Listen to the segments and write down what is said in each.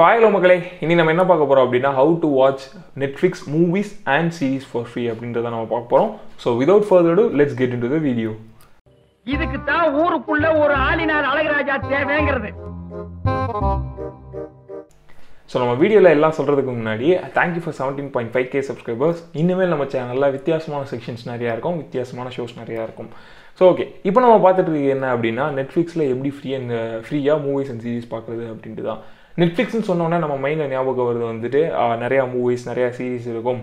So ஆயிலோ மக்களே. இனி நம்ம என்ன பார்க்க போகிறோம் அப்படின்னா how to watch Netflix movies and series for free அப்படின்றத நம்ம பார்க்க போகிறோம் so without further ado let's get into the video இதுக்கு தான் ஊருக்குள்ள ஒரு ஆளினார் அழகராஜா தேவைங்கிறது. ஸோ நம்ம வீடியோவில் எல்லாம் சொல்கிறதுக்கு முன்னாடி thank you for seventeen point five K subscribers இனிமேல் நம்ம சேனலில் வித்தியாசமான செக்ஷன்ஸ் நிறையா இருக்கும் வித்தியாசமான ஷோஸ் நிறையா இருக்கும். ஸோ ஓகே இப்போ நம்ம பார்த்துட்டு இருக்கிறது என்ன அப்படின்னா நெட்ஃப்ளிக்ஸில் எப்படி ஃப்ரீ அண்ட் ஃப்ரீயாக மூவிஸ் அண்ட் சீரிஸ் பார்க்குறது அப்படின்ட்டு தான் நெட்ஃப்ளிக்ஸ்னு சொன்னோன்னே நம்ம மைண்டில் ஞாபகம் வருது வந்துட்டு நிறையா மூவிஸ் நிறையா சீரீஸ் இருக்கும்.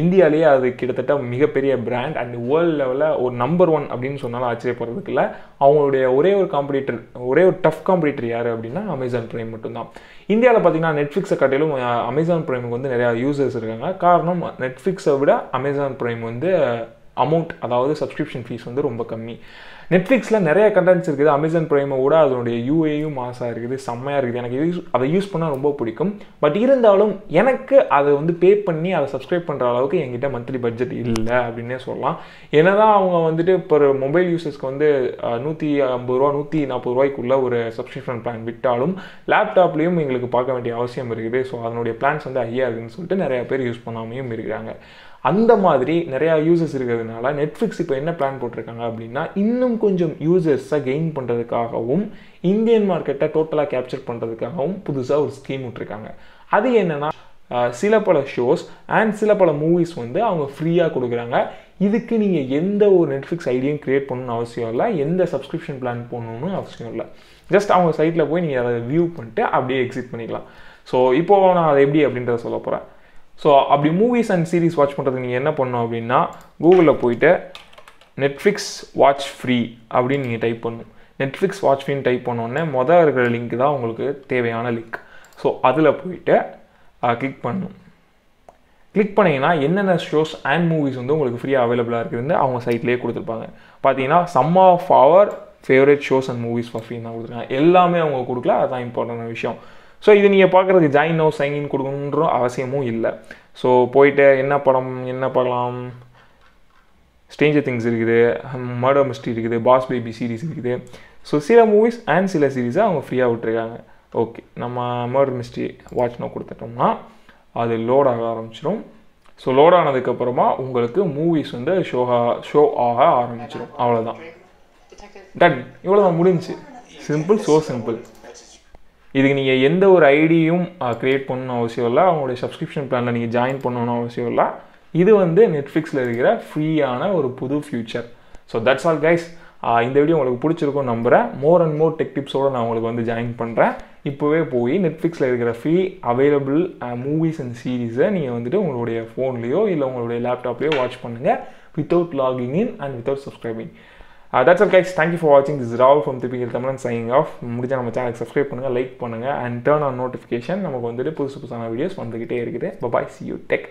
இந்தியாவிலேயே அது கிட்டத்தட்ட மிகப்பெரிய பிராண்ட் அண்ட் வேர்ல்டு லெவலில் ஒரு நம்பர் ஒன் அப்படின்னு சொன்னாலும் ஆச்சரியப்படுறதுக்கு இல்லை அவங்களுடைய ஒரே ஒரு காம்படிட்டர் ஒரே ஒரு டஃப் காம்படிட்டர் யார் அப்படின்னா அமேசான் பிரைம் மட்டும்தான். இந்தியாவில் பார்த்தீங்கன்னா நெட்ஃப்ளிக்ஸை காட்டிலும் அமேசான் பிரைமுக்கு வந்து நிறையா யூசர்ஸ் இருக்காங்க. காரணம் நெட்ஃப்ளிக்ஸை விட அமேசான் பிரைம் வந்து அமௌண்ட் அதாவது சப்ஸ்கிரிப்ஷன் ஃபீஸ் வந்து ரொம்ப கம்மி. நெட்ஃப்ளிக்ஸில் நிறைய கண்டென்ட்ஸ் இருக்குது. அமேசான் ப்ரைமை விட அதனுடைய யூஏயும் மாசாக இருக்குது. செம்மையாக இருக்குது. எனக்கு யூஸ் அதை யூஸ் பண்ணால் ரொம்ப பிடிக்கும். பட் இருந்தாலும் எனக்கு அதை வந்து பே பண்ணி அதை சப்ஸ்கிரைப் பண்ணுற அளவுக்கு என்கிட்ட மந்த்லி பட்ஜெட் இல்லை அப்படின்னே சொல்லலாம். என்னதான் அவங்க வந்துட்டு இப்போ மொபைல் யூசர்ஸ்க்கு வந்து நூற்றி ஐம்பது ரூபா நூற்றி நாற்பது ரூபாய்க்குள்ள ஒரு சப்ஸ்கிரிப்ஷன் பிளான் விட்டாலும் லேப்டாப்லேயும் எங்களுக்கு பார்க்க வேண்டிய அவசியம் இருக்குது. ஸோ அதனுடைய பிளான்ஸ் வந்து ஹையாக இருக்குன்னு சொல்லிட்டு நிறைய பேர் யூஸ் பண்ணாமையும் இருக்கிறாங்க. அந்த மாதிரி நிறையா யூசர்ஸ் இருக்கிறதுனால நெட்ஃப்ளிக்ஸ் இப்போ என்ன பிளான் போட்டிருக்காங்க அப்படின்னா இன்னும் கொஞ்சம் யூசர்ஸை கெயின் பண்ணுறதுக்காகவும் இந்தியன் மார்க்கெட்டை டோட்டலாக கேப்சர் பண்ணுறதுக்காகவும் புதுசாக ஒரு ஸ்கீம் விட்டுருக்காங்க. அது என்னென்னா சில பல ஷோஸ் அண்ட் சில பல மூவிஸ் வந்து அவங்க ஃப்ரீயாக கொடுக்குறாங்க. இதுக்கு நீங்கள் எந்த ஒரு நெட்ஃப்ளிக்ஸ் ஐடியும் க்ரியேட் பண்ணணும்னு அவசியம் இல்லை. எந்த சப்ஸ்கிரிப்ஷன் பிளான் போடணும்னு அவசியம் இல்லை. ஜஸ்ட் அவங்க சைட்டில் போய் நீங்கள் அதை வியூ பண்ணிட்டு அப்படியே எக்ஸிட் பண்ணிக்கலாம். ஸோ இப்போ நான் அதை எப்படி அப்படின்றத சொல்ல போகிறேன் ஸோ அப்படி மூவிஸ் அண்ட் சீரிஸ் வாட்ச் பண்ணுறதுக்கு நீங்கள் என்ன பண்ணணும் அப்படின்னா கூகுளில் போயிட்டு நெட்ஃப்ளிக்ஸ் வாட்ச் ஃப்ரீ அப்படின்னு நீங்கள் டைப் பண்ணணும் நெட்ஃப்ளிக்ஸ் வாட்ச் ஃப்ரீன்னு டைப் பண்ணோடனே மொதல் இருக்கிற லிங்க் தான் உங்களுக்கு தேவையான லிங்க் ஸோ அதில் போயிட்டு கிளிக் பண்ணணும். கிளிக் பண்ணீங்கன்னா என்னென்ன ஷோஸ் அண்ட் மூவிஸ் வந்து உங்களுக்கு ஃப்ரீயாக அவைலபிளாக இருக்குதுன்னு அவங்க சைட்லேயே கொடுத்துருப்பாங்க. பார்த்தீங்கன்னா some of our favourite shows and movies for free தான் கொடுத்துருக்காங்க. எல்லாமே அவங்க கொடுக்கல அதுதான் இம்பார்ட்டண்டான விஷயம். ஸோ இது நீங்கள் பார்க்குறதுக்கு ஜாயின் நோ சைன்இன் கொடுக்கணுன்ற அவசியமும் இல்லை. ஸோ போயிட்டு என்ன படம் என்ன பார்க்கலாம்? ஸ்ட்ரேஞ்சர் திங்ஸ் இருக்குது மர்டர் மிஸ்ட்ரி இருக்குது பாஸ் பேபி சீரிஸ் இருக்குது. ஸோ சில மூவிஸ் அண்ட் சில சீரீஸை அவங்க ஃப்ரீயாக விட்டுருக்காங்க. ஓகே நம்ம மர்டர் மிஸ்ட்ரி வாட்ச் நோ கொடுத்துட்டோம்னா அது லோட் ஆக ஆரம்பிச்சிடும் ஸோ லோட் ஆனதுக்கப்புறமா உங்களுக்கு மூவிஸ் வந்து ஷோ ஷோ ஆக ஆரம்பிச்சிடும் அவ்வளோதான் டன் இவ்வளோதான் முடிஞ்சுச்சு. சிம்பிள் ஸோ சிம்பிள் இதுக்கு நீங்கள் எந்த ஒரு ஐடியும் க்ரியேட் பண்ணணும்னு அவசியம் இல்லை. அவங்களுடைய சப்ஸ்கிரிப்ஷன் பிளானில் நீங்கள் ஜாயின் பண்ணணும்னு அவசியம் இல்லை. இது வந்து நெட்ஃப்ளிக்ஸில் இருக்கிற ஃப்ரீயான ஒரு புது feature so that's all guys இந்த வீடியோ உங்களுக்கு பிடிச்சிருக்கும் நம்புகிறேன் மோர் அண்ட் மோர் டெக் டிப்ஸோடு நான் உங்களுக்கு வந்து ஜாயின் பண்ணுறேன் இப்போவே போய் நெட்ஃப்ளிக்ஸில் இருக்கிற ஃப்ரீ அவைலபிள் மூவிஸ் அண்ட் சீரீஸை நீங்கள் வந்துட்டு உங்களுடைய ஃபோன்லேயோ இல்லை உங்களுடைய லேப்டாப்லேயோ வாட்ச் பண்ணுங்கள் without logging in and without subscribing that's all guys thank you for வாட்சிங் this Rawal from typical Tamizhan signing off முடிஞ்ச நம்ம சேனலுக்கு சப்ஸ்கிரைப் பண்ணுங்கள் லைக் பண்ணுங்கள் அண்ட் டேர்ன் ஆன் நோட்டிஃபிகேஷன் நமக்கு வந்துட்டு புதுசு புதுசான வீடியோஸ் வந்துக்கிட்டே இருக்குது. Bye see you take